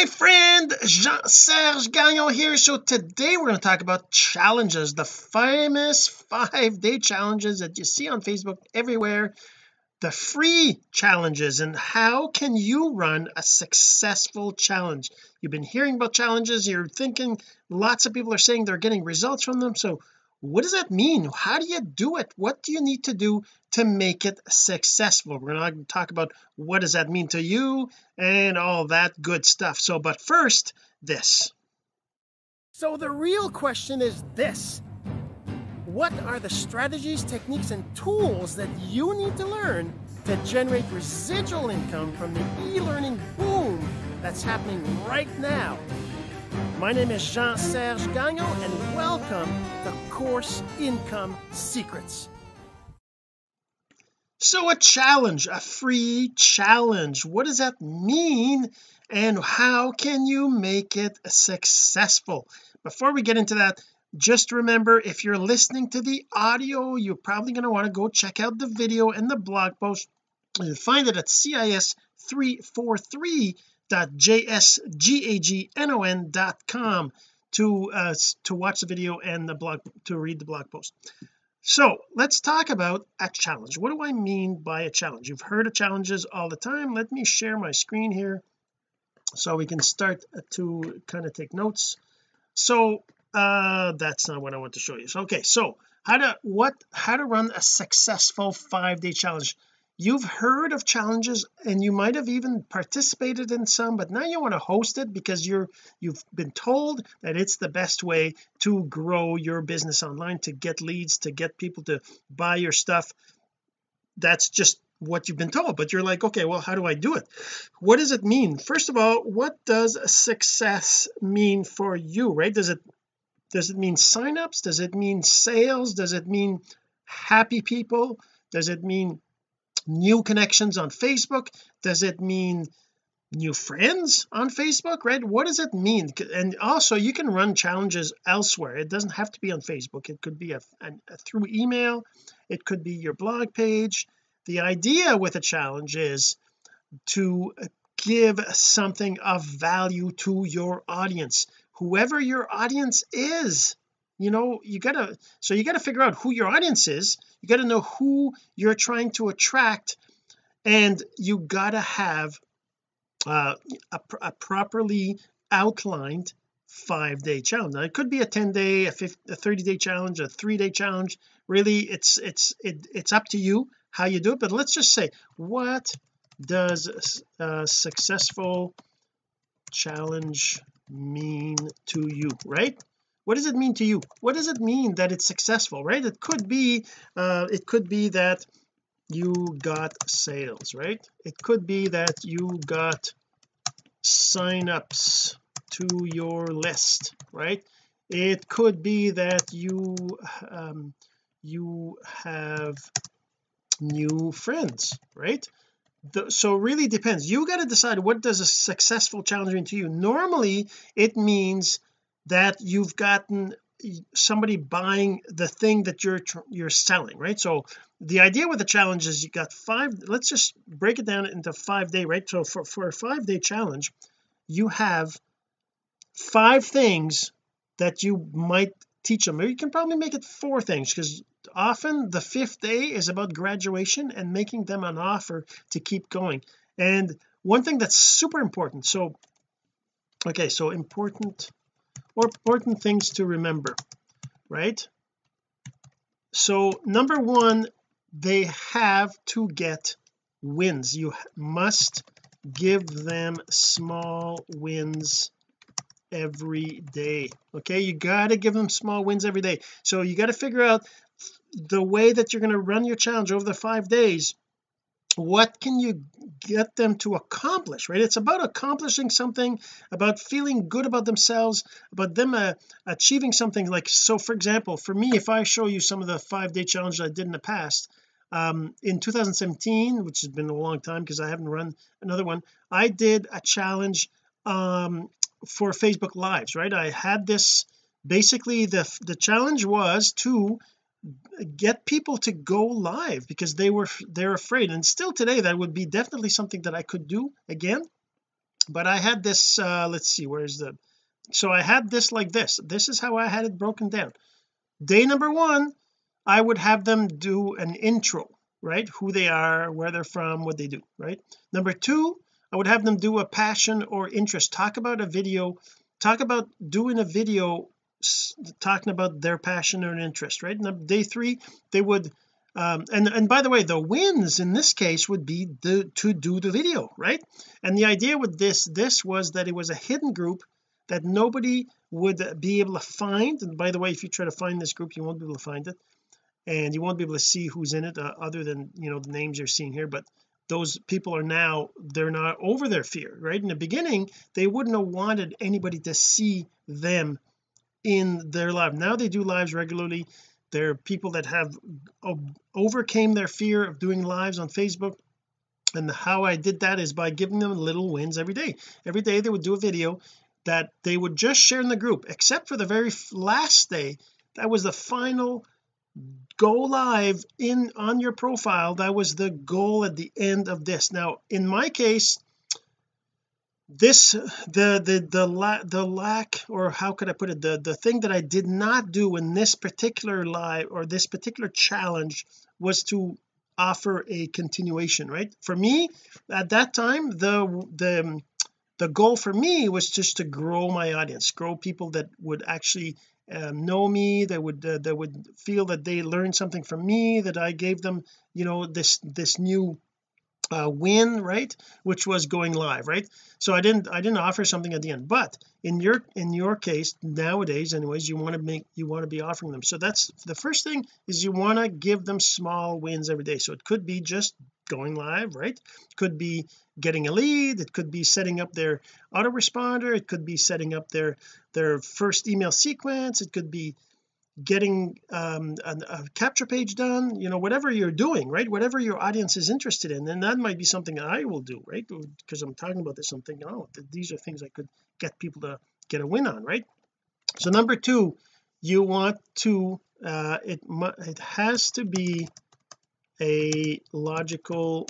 my friend Jean-Serge Gagnon here. So today we're going to talk about challenges the famous five day challenges that you see on Facebook everywhere the free challenges and how can you run a successful challenge? You've been hearing about challenges you're thinking lots of people are saying they're getting results from them so what does that mean? How do you do it? What do you need to do to make it successful? We're going to talk about what does that mean to you and all that good stuff. So but first this. So the real question is this. What are the strategies techniques and tools that you need to learn to generate residual income from the e-learning boom that's happening right now my name is Jean-Serge Gagnon and welcome to Course Income Secrets. So a challenge a free challenge. What does that mean and how can you make it successful? Before we get into that just remember if you're listening to the audio you're probably going to want to go check out the video and the blog post. You'll find it at cis343.jsgagnon.com to uh to watch the video and the blog to read the blog post. So let's talk about a challenge. What do I mean by a challenge? You've heard of challenges all the time. Let me share my screen here so we can start to kind of take notes. So uh that's not what I want to show you. So okay so how to what how to run a successful five day challenge you've heard of challenges and you might have even participated in some but now you want to host it because you're you've been told that it's the best way to grow your business online to get leads to get people to buy your stuff. That's just what you've been told but you're like okay well how do I do it? What does it mean? First of all what does success mean for you right? Does it does it mean signups? Does it mean sales? Does it mean happy people? Does it mean new connections on Facebook? Does it mean new friends on Facebook right? What does it mean? And also you can run challenges elsewhere. It doesn't have to be on Facebook. It could be a, a, a through email. It could be your blog page. The idea with a challenge is to uh, give something of value to your audience. Whoever your audience is you know you gotta so you gotta figure out who your audience is. You gotta know who you're trying to attract and you gotta have uh, a, a, properly outlined five day challenge. Now it could be a 10 day a, 50, a 30 day challenge a three day challenge. Really it's it's it, it's up to you how you do it but let's just say what does a successful challenge mean to you right what does it mean to you? What does it mean that it's successful right? It could be uh it could be that you got sales right? It could be that you got signups to your list right? It could be that you um you have new friends right? The, so really depends. You got to decide what does a successful challenge mean to you. Normally it means that you've gotten somebody buying the thing that you're you're selling right? So the idea with the challenge is you got five let's just break it down into five day right? So for, for a five day challenge you have five things that you might teach them. Or you can probably make it four things because often the fifth day is about graduation and making them an offer to keep going. And one thing that's super important so okay so important or important things to remember right? So number one they have to get wins. You must give them small wins every day okay? You got to give them small wins every day. So you got to figure out the way that you're going to run your challenge over the five days what can you get them to accomplish right? It's about accomplishing something about feeling good about themselves about them uh, achieving something. Like so for example for me if I show you some of the five day challenges I did in the past um in 2017 which has been a long time because I haven't run another one I did a challenge um for Facebook lives right? I had this basically the the challenge was to get people to go live because they were they're afraid. And still today that would be definitely something that I could do again. But I had this uh let's see where's the so I had this like this. This is how I had it broken down. Day number one I would have them do an intro right? Who they are where they're from what they do right? Number two I would have them do a passion or interest. Talk about a video. Talk about doing a video talking about their passion or interest right? And day three they would um, and and by the way the wins in this case would be the to do the video right? And the idea with this this was that it was a hidden group that nobody would be able to find. And by the way if you try to find this group you won't be able to find it. And you won't be able to see who's in it uh, other than you know the names you're seeing here. But those people are now they're not over their fear right? In the beginning they wouldn't have wanted anybody to see them in their live now they do lives regularly. They're people that have oh, overcame their fear of doing lives on Facebook. And how I did that is by giving them little wins every day. Every day they would do a video that they would just share in the group except for the very last day. That was the final go live in on your profile. That was the goal at the end of this. Now in my case this the the the, la the lack or how could I put it? The the thing that I did not do in this particular live or this particular challenge was to offer a continuation right? For me at that time the the the goal for me was just to grow my audience grow people that would actually um, know me that would uh, that would feel that they learned something from me that I gave them you know this this new uh, win right which was going live right? So I didn't I didn't offer something at the end. But in your in your case nowadays anyways you want to make you want to be offering them. So that's the first thing is you want to give them small wins every day. So it could be just going live right? Could be getting a lead. It could be setting up their autoresponder. It could be setting up their their first email sequence. It could be getting um, a, a, capture page done you know whatever you're doing right? Whatever your audience is interested in and that might be something that I will do right? Because I'm talking about this I'm thinking oh these are things I could get people to get a win on right? So number two you want to uh, it it has to be a logical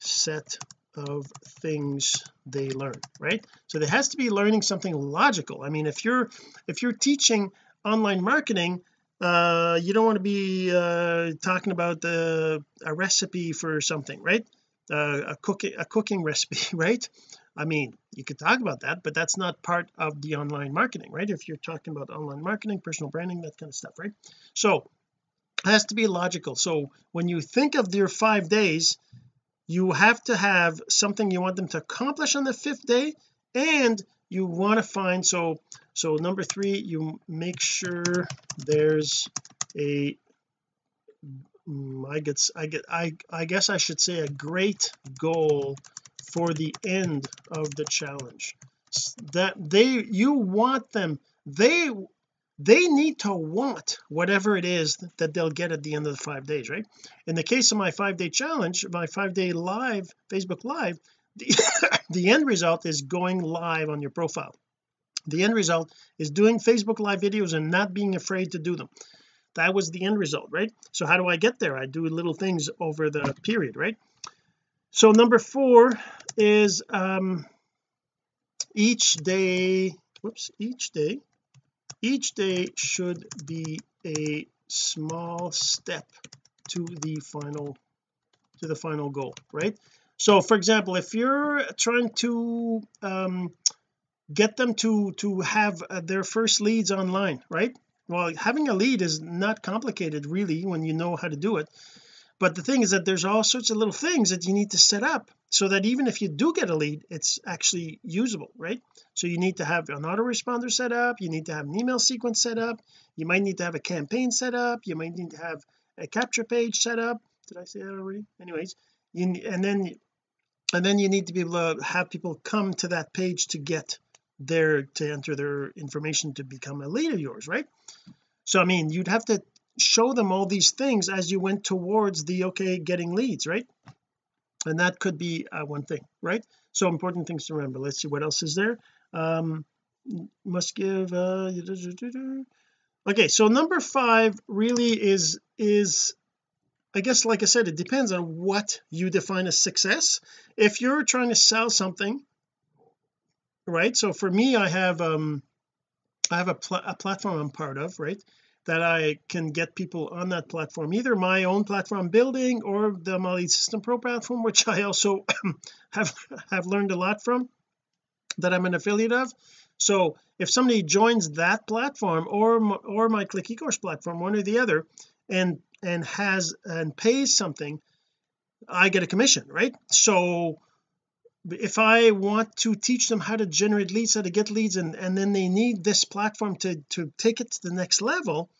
set of things they learn right? So there has to be learning something logical. I mean if you're if you're teaching online marketing uh you don't want to be uh talking about the a recipe for something right? Uh, a cooking a cooking recipe right? I mean you could talk about that but that's not part of the online marketing right? If you're talking about online marketing personal branding that kind of stuff right? So it has to be logical. So when you think of your five days you have to have something you want them to accomplish on the fifth day and you want to find so so number three you make sure there's a I mm, I get I get I I guess I should say a great goal for the end of the challenge. That they you want them they they need to want whatever it is that they'll get at the end of the five days right? In the case of my five day challenge my five day live Facebook live the, the end result is going live on your profile. The end result is doing Facebook live videos and not being afraid to do them. That was the end result right? So how do I get there? I do little things over the period right? So number four is um each day whoops each day each day should be a small step to the final to the final goal right? So for example if you're trying to um, get them to to have uh, their first leads online right? Well having a lead is not complicated really when you know how to do it but the thing is that there's all sorts of little things that you need to set up so that even if you do get a lead it's actually usable right? So you need to have an autoresponder set up you need to have an email sequence set up you might need to have a campaign set up you might need to have a capture page set up. Did I say that already? Anyways you and then and then you need to be able to have people come to that page to get their to enter their information to become a lead of yours right? So I mean you'd have to show them all these things as you went towards the okay getting leads right? And that could be uh, one thing right? So important things to remember. Let's see what else is there. Um must give uh okay so number five really is is I guess like I said it depends on what you define as success. If you're trying to sell something right? So for me I have um I have a, pl a platform I'm part of right that I can get people on that platform either my own platform building or the Lead System Pro platform which I also have have learned a lot from that I'm an affiliate of. So if somebody joins that platform or or my click ecourse platform one or the other and and has and pays something I get a commission right? So if I want to teach them how to generate leads how to get leads and and then they need this platform to to take it to the next level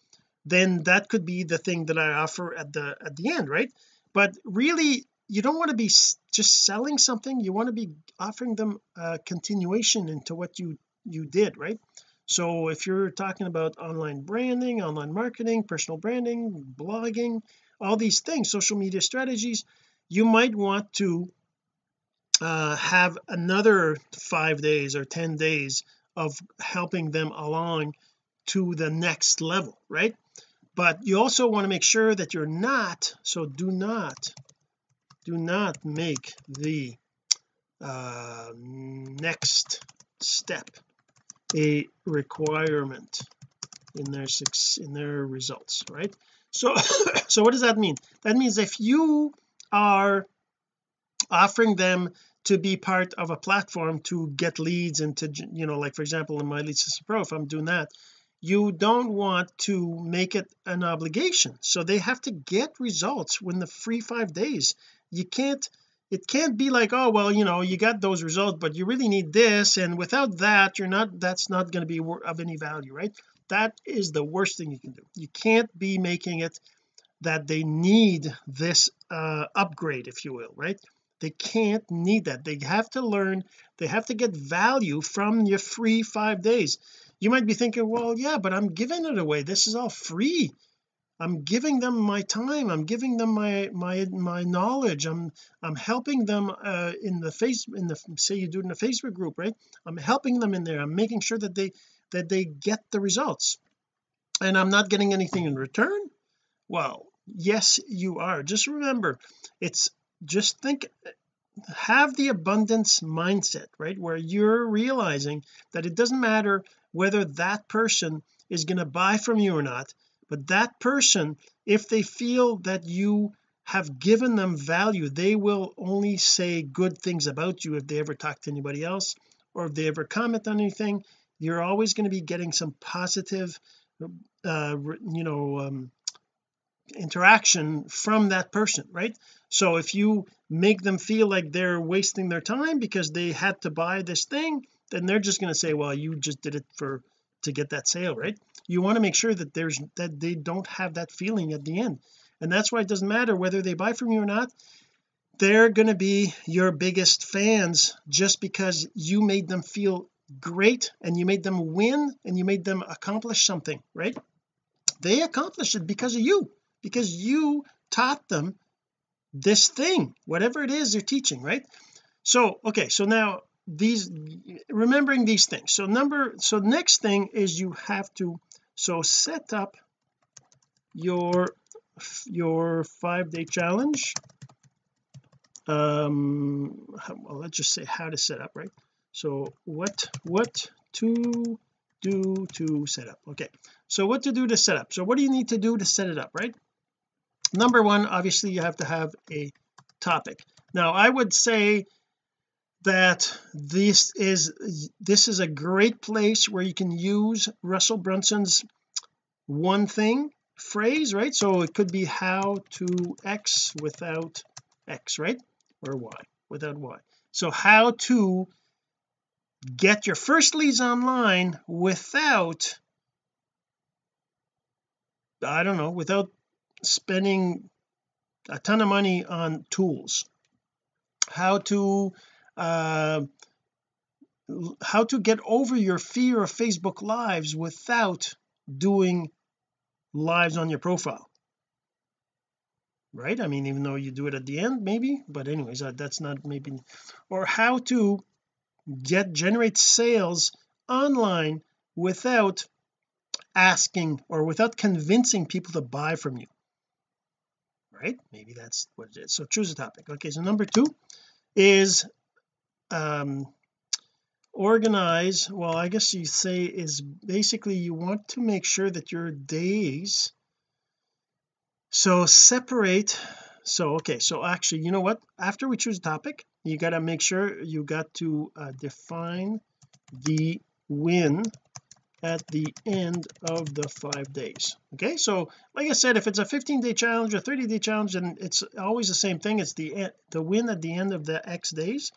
then that could be the thing that I offer at the at the end right? But really you don't want to be just selling something you want to be offering them a continuation into what you you did right? So if you're talking about online branding online marketing personal branding blogging all these things social media strategies you might want to uh, have another five days or 10 days of helping them along to the next level right? But you also want to make sure that you're not so do not do not make the uh, next step a requirement in their six in their results right? So so what does that mean? That means if you are offering them to be part of a platform to get leads and to you know like for example in my lead system pro if I'm doing that. You don't want to make it an obligation. So they have to get results when the free five days. You can't it can't be like oh well you know you got those results but you really need this and without that you're not that's not going to be of any value right? That is the worst thing you can do. You can't be making it that they need this uh upgrade if you will right they can't need that. They have to learn they have to get value from your free five days. You might be thinking well yeah but I'm giving it away. This is all free. I'm giving them my time. I'm giving them my my my knowledge. I'm I'm helping them uh, in the face in the say you do it in a Facebook group right? I'm helping them in there. I'm making sure that they that they get the results. And I'm not getting anything in return? Well yes you are. Just remember it's just think have the abundance mindset right where you're realizing that it doesn't matter whether that person is going to buy from you or not but that person if they feel that you have given them value they will only say good things about you if they ever talk to anybody else or if they ever comment on anything. You're always going to be getting some positive uh you know um, interaction from that person right so if you make them feel like they're wasting their time because they had to buy this thing then they're just going to say well you just did it for to get that sale right? You want to make sure that there's that they don't have that feeling at the end. And that's why it doesn't matter whether they buy from you or not. They're going to be your biggest fans just because you made them feel great and you made them win and you made them accomplish something right? They accomplished it because of you because you taught them this thing whatever it is you're teaching right? So okay so now these remembering these things. So number so next thing is you have to so set up your your five day challenge. Um well let's just say how to set up right? So what what to do to set up. Okay so what to do to set up. So what do you need to do to set it up right number one obviously you have to have a topic. Now I would say that this is this is a great place where you can use Russell Brunson's one thing phrase right? So it could be how to X without X right? Or Y without Y. So how to get your first leads online without I don't know without spending a ton of money on tools. How to uh how to get over your fear of Facebook lives without doing lives on your profile. Right? I mean even though you do it at the end maybe but anyways that, that's not maybe or how to get generate sales online without asking or without convincing people to buy from you right? Maybe that's what it is. So choose a topic. Okay so number two is um organize well I guess you say is basically you want to make sure that your days so separate so okay so actually you know what? After we choose a topic you got to make sure you got to uh, define the win at the end of the five days. Okay so like I said if it's a 15 day challenge or 30 day challenge and it's always the same thing. It's the the win at the end of the X days.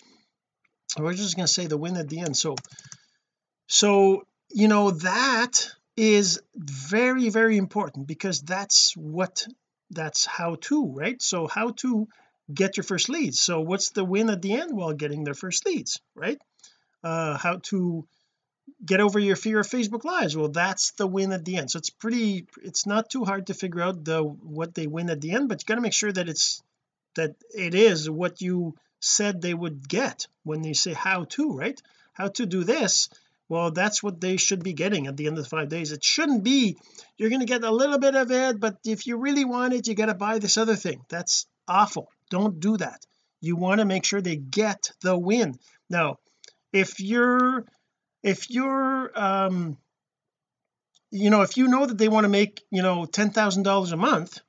We're just going to say the win at the end. So so you know that is very very important because that's what that's how to right? So how to get your first leads. So what's the win at the end? Well getting their first leads right? Uh how to get over your fear of Facebook lives. Well that's the win at the end. So it's pretty it's not too hard to figure out the what they win at the end but you got to make sure that it's that it is what you said they would get when they say how to right? How to do this well that's what they should be getting at the end of the five days. It shouldn't be you're going to get a little bit of it but if you really want it you got to buy this other thing. That's awful. Don't do that. You want to make sure they get the win. Now if you're if you're um you know if you know that they want to make you know ten thousand dollars a month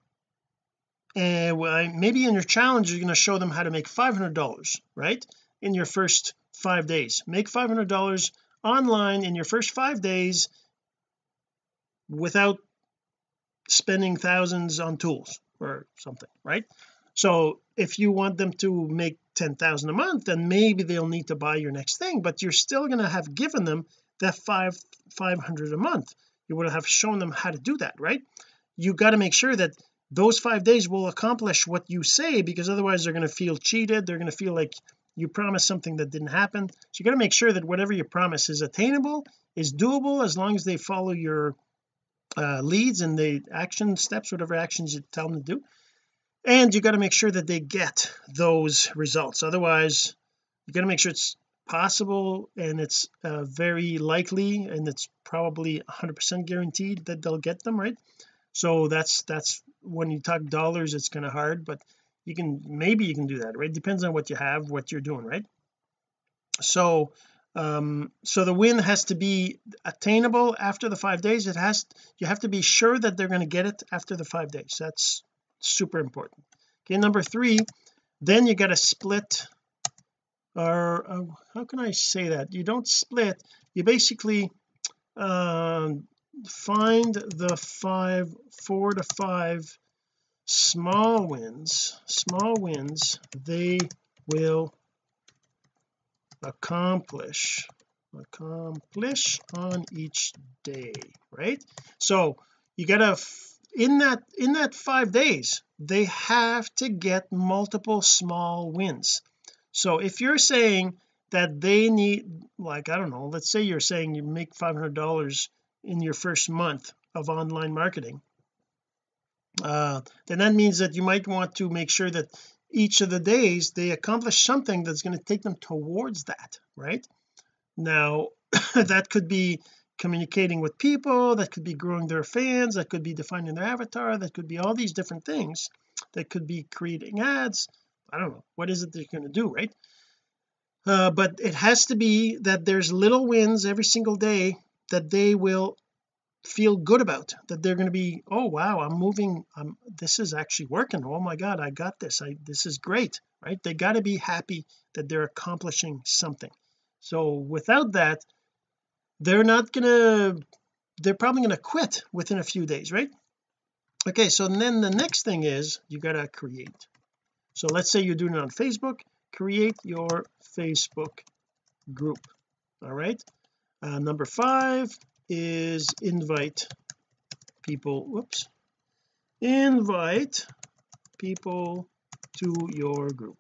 and well, maybe in your challenge you're going to show them how to make $500 right? In your first five days. Make $500 online in your first five days without spending thousands on tools or something right? So if you want them to make 10,000 a month then maybe they'll need to buy your next thing but you're still going to have given them that five 500 a month. You would have shown them how to do that right? You got to make sure that those five days will accomplish what you say because otherwise they're going to feel cheated they're going to feel like you promised something that didn't happen. So you got to make sure that whatever you promise is attainable is doable as long as they follow your uh, leads and the action steps whatever actions you tell them to do and you got to make sure that they get those results. Otherwise you got to make sure it's possible and it's uh, very likely and it's probably 100% guaranteed that they'll get them right? So that's that's when you talk dollars it's kind of hard but you can maybe you can do that right? Depends on what you have what you're doing right? So um so the win has to be attainable after the five days. It has you have to be sure that they're going to get it after the five days. That's super important. Okay number three then you got to split or uh, how can I say that? You don't split you basically um find the five four to five small wins. Small wins they will accomplish accomplish on each day right? So you gotta in that in that five days they have to get multiple small wins. So if you're saying that they need like I don't know let's say you're saying you make $500 in your first month of online marketing uh, then that means that you might want to make sure that each of the days they accomplish something that's going to take them towards that right? Now that could be communicating with people that could be growing their fans that could be defining their avatar that could be all these different things that could be creating ads. I don't know. What is it they're going to do right? Uh, but it has to be that there's little wins every single day that they will feel good about that they're going to be oh wow I'm moving I'm this is actually working. Oh my god I got this. I this is great right? They got to be happy that they're accomplishing something. So without that they're not gonna they're probably to quit within a few days right? Okay so then the next thing is you got to create. So let's say you're doing it on Facebook create your Facebook group all right? Uh, number five is invite people whoops invite people to your group.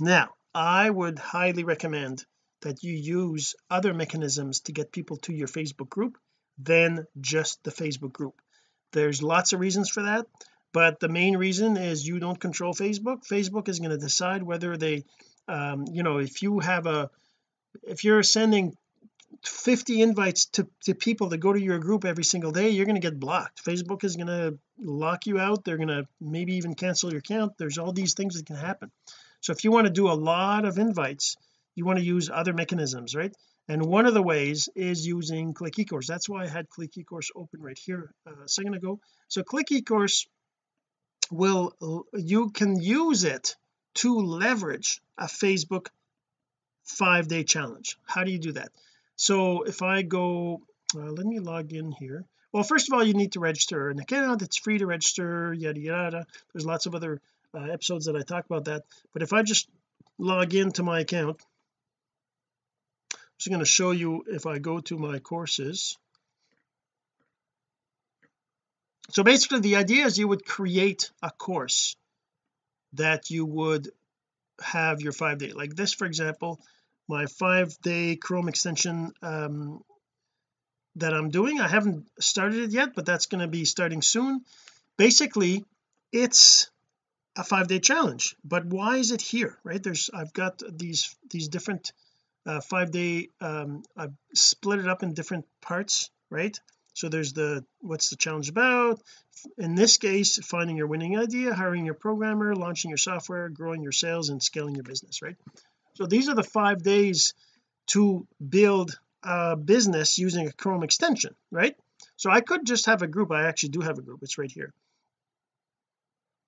Now I would highly recommend that you use other mechanisms to get people to your Facebook group than just the Facebook group. There's lots of reasons for that but the main reason is you don't control Facebook. Facebook is going to decide whether they um, you know if you have a if you're sending 50 invites to, to people to go to your group every single day you're going to get blocked. Facebook is going to lock you out. They're going to maybe even cancel your account. There's all these things that can happen. So if you want to do a lot of invites you want to use other mechanisms right? And one of the ways is using click ecourse. That's why I had click ecourse open right here uh, a second ago. So click ecourse will you can use it to leverage a Facebook five day challenge. How do you do that? So if I go uh, let me log in here. Well first of all you need to register an account. It's free to register yada yada. There's lots of other uh, episodes that I talk about that. But if I just log into my account just going to show you if I go to my courses. So basically the idea is you would create a course that you would have your five day like this for example my five day Chrome extension um, that I'm doing. I haven't started it yet but that's going to be starting soon. Basically it's a five day challenge but why is it here right? There's I've got these these different uh, five day um I've split it up in different parts right? So there's the what's the challenge about? In this case finding your winning idea hiring your programmer launching your software growing your sales and scaling your business right? So these are the five days to build a business using a Chrome extension right? So I could just have a group. I actually do have a group. It's right here.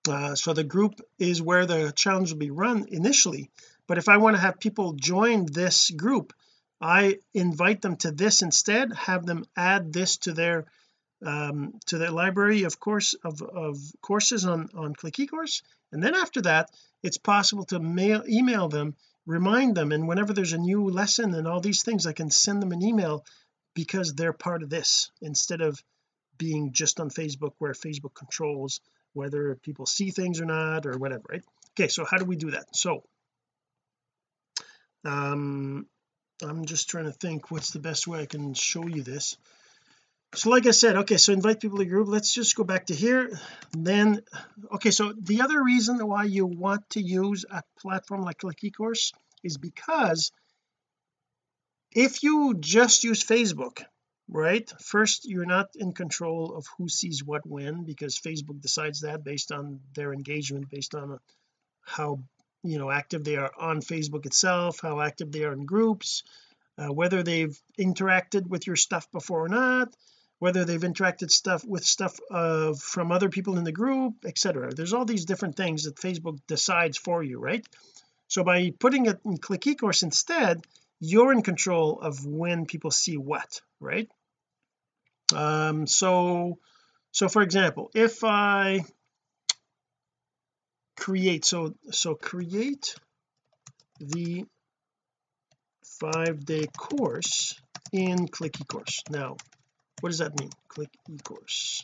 Uh, so the group is where the challenge will be run initially but if I want to have people join this group I invite them to this instead have them add this to their um, to their library of course of, of courses on on click ecourse. And then after that it's possible to mail email them remind them and whenever there's a new lesson and all these things I can send them an email because they're part of this instead of being just on Facebook where Facebook controls whether people see things or not or whatever right? Okay so how do we do that? So um I'm just trying to think what's the best way I can show you this. So like I said okay so invite people to group. Let's just go back to here. Then okay so the other reason why you want to use a platform like Click eCourse is because if you just use Facebook right first you're not in control of who sees what when because Facebook decides that based on their engagement based on how you know active they are on Facebook itself how active they are in groups uh, whether they've interacted with your stuff before or not whether they've interacted stuff with stuff of from other people in the group etc there's all these different things that Facebook decides for you right? So by putting it in click ecourse instead you're in control of when people see what right? Um so so for example if I create. So so create the five day course in click ecourse. Now what does that mean click ecourse?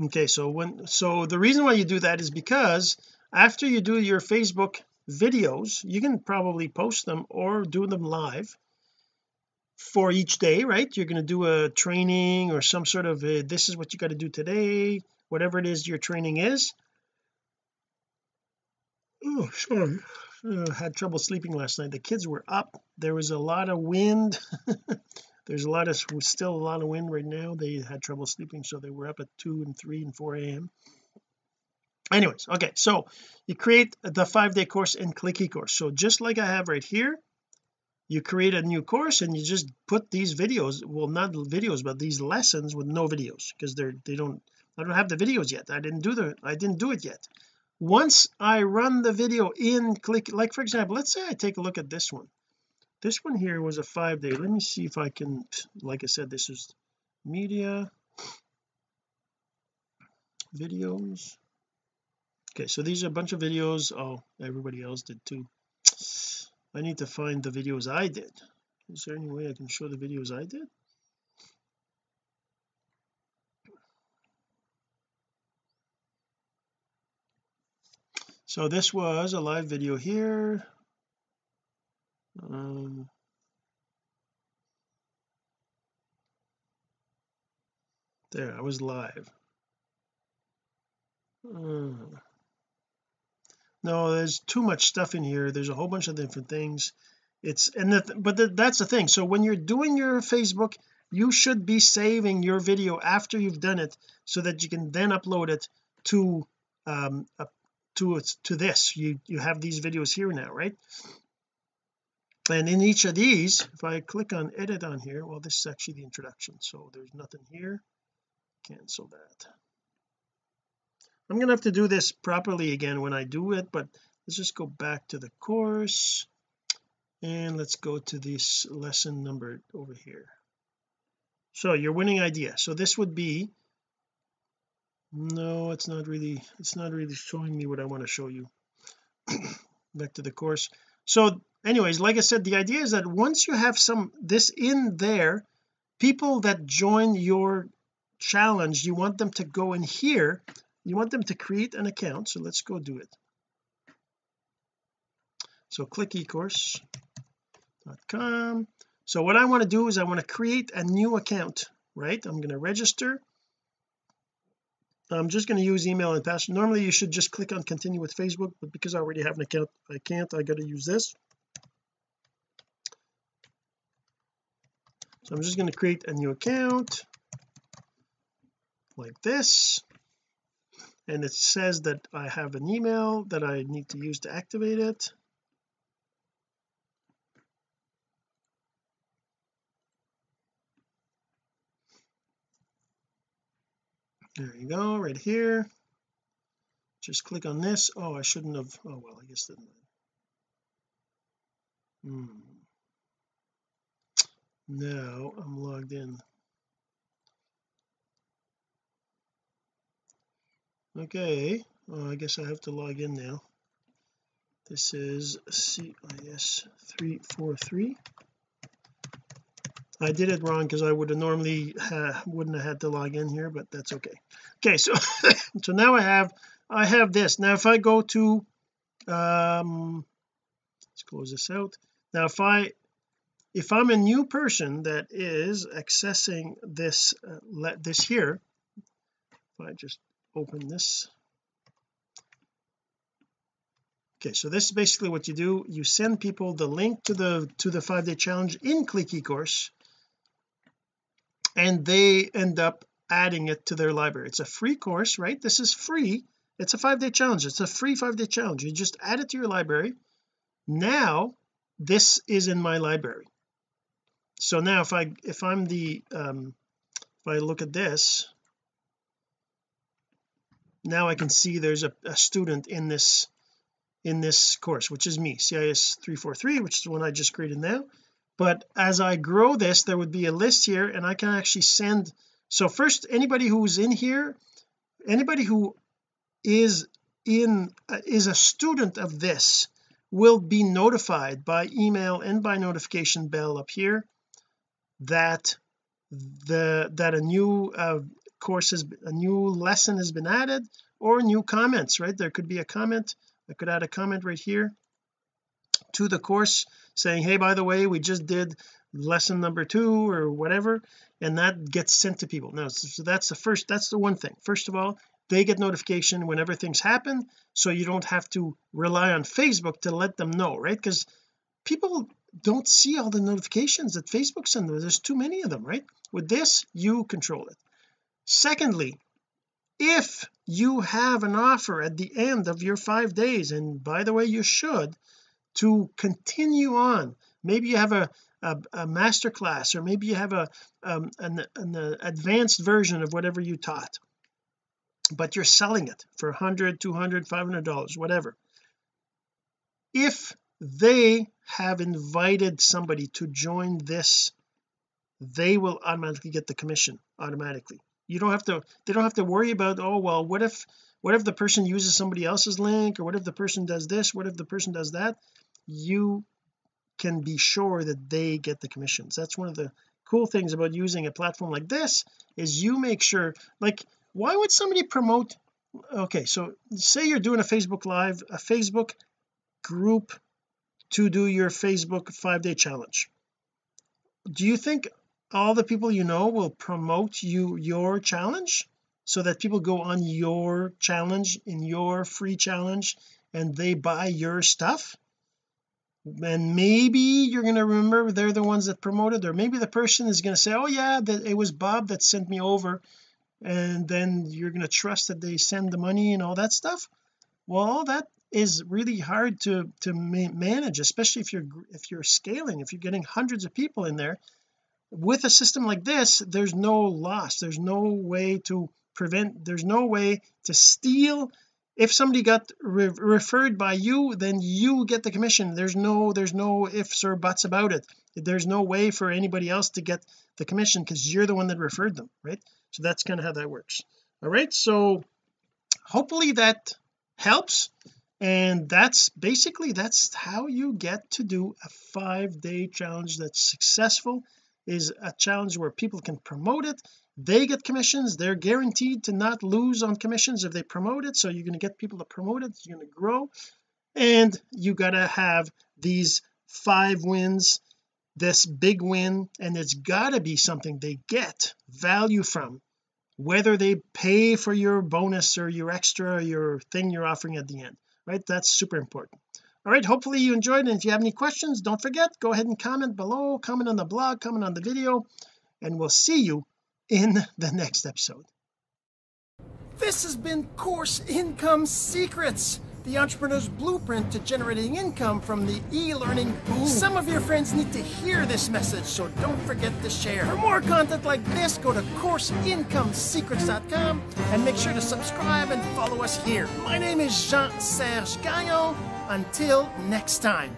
Okay so when so the reason why you do that is because after you do your Facebook videos you can probably post them or do them live for each day right? You're going to do a training or some sort of a, this is what you got to do today whatever it is your training is. Oh sorry. Uh, had trouble sleeping last night. The kids were up. There was a lot of wind. There's a lot of still a lot of wind right now. They had trouble sleeping so they were up at 2 and 3 and 4 a.m anyways okay so you create the five day course in click ecourse so just like I have right here you create a new course and you just put these videos well not videos but these lessons with no videos because they're they don't I don't have the videos yet. I didn't do the I didn't do it yet. Once I run the video in click like for example let's say I take a look at this one. This one here was a five day let me see if I can like I said this is media videos. Okay so these are a bunch of videos. Oh everybody else did too. I need to find the videos I did. Is there any way I can show the videos I did so this was a live video here. Um, there I was live. Uh, no there's too much stuff in here. There's a whole bunch of different things. It's and the, but the, that's the thing. So when you're doing your Facebook you should be saving your video after you've done it so that you can then upload it to um to to this. You you have these videos here now right? And in each of these if I click on edit on here well this is actually the introduction so there's nothing here. Cancel that. I'm gonna have to do this properly again when I do it but let's just go back to the course and let's go to this lesson number over here. So your winning idea. So this would be no it's not really it's not really showing me what I want to show you. Back to the course. So anyways like I said the idea is that once you have some this in there people that join your challenge you want them to go in here you want them to create an account so let's go do it. So click ecourse.com so what I want to do is I want to create a new account right? I'm going to register I'm just going to use email and password. Normally you should just click on continue with Facebook but because I already have an account I can't I got to use this. So I'm just going to create a new account like this. And it says that I have an email that I need to use to activate it there you go right here. Just click on this. Oh I shouldn't have oh well I guess that hmm. Now I'm logged in. Okay well, I guess I have to log in now. This is CIS 343 I did it wrong because I would have normally ha wouldn't have had to log in here but that's okay. Okay so so now I have I have this. Now if I go to um let's close this out. Now if I if I'm a new person that is accessing this uh, let this here if I just open this. Okay so this is basically what you do. You send people the link to the to the five day challenge in click ecourse and they end up adding it to their library. It's a free course right? This is free. It's a five day challenge. It's a free five day challenge. You just add it to your library. Now this is in my library. So now if I if I'm the um if I look at this now I can see there's a, a student in this in this course which is me. CIS 343 which is the one I just created now but as I grow this there would be a list here and I can actually send so first anybody who's in here anybody who is in uh, is a student of this will be notified by email and by notification bell up here that the that a new uh, course has a new lesson has been added or new comments right? There could be a comment I could add a comment right here to the course saying hey by the way we just did lesson number two or whatever and that gets sent to people. Now so that's the first that's the one thing. First of all they get notification whenever things happen so you don't have to rely on Facebook to let them know right? Because people don't see all the notifications that Facebook sends them there's too many of them right? With this you control it. Secondly if you have an offer at the end of your five days and by the way you should to continue on. Maybe you have a a, a master class or maybe you have a um, an, an advanced version of whatever you taught but you're selling it for 100 200 500 dollars whatever. If they have invited somebody to join this they will automatically get the commission automatically. You don't have to they don't have to worry about oh well what if what if the person uses somebody else's link or what if the person does this what if the person does that you can be sure that they get the commissions. That's one of the cool things about using a platform like this is you make sure like why would somebody promote okay so say you're doing a Facebook live a Facebook group to do your Facebook five day challenge. Do you think all the people you know will promote you your challenge so that people go on your challenge in your free challenge and they buy your stuff and maybe you're going to remember they're the ones that promoted or maybe the person is going to say oh yeah that it was Bob that sent me over and then you're going to trust that they send the money and all that stuff. Well that is really hard to to ma manage especially if you're if you're scaling if you're getting hundreds of people in there. With a system like this there's no loss. There's no way to prevent there's no way to steal if somebody got re referred by you then you get the commission. There's no there's no ifs or buts about it. There's no way for anybody else to get the commission because you're the one that referred them right? So that's kind of how that works. All right so hopefully that helps. And that's basically that's how you get to do a five day challenge that's successful is a challenge where people can promote it they get commissions they're guaranteed to not lose on commissions if they promote it. So you're going to get people to promote it you're going to grow. And you got to have these five wins this big win and it's got to be something they get value from. Whether they pay for your bonus or your extra or your thing you're offering at the end right? That's super important. All right hopefully you enjoyed and if you have any questions don't forget go ahead and comment below comment on the blog comment on the video and we'll see you in the next episode. This has been course income secrets the entrepreneur's blueprint to generating income from the e-learning boom some of your friends need to hear this message so don't forget to share. For more content like this go to courseincomesecrets.com and make sure to subscribe and follow us here. My name is Jean-Serge Gagnon. Until next time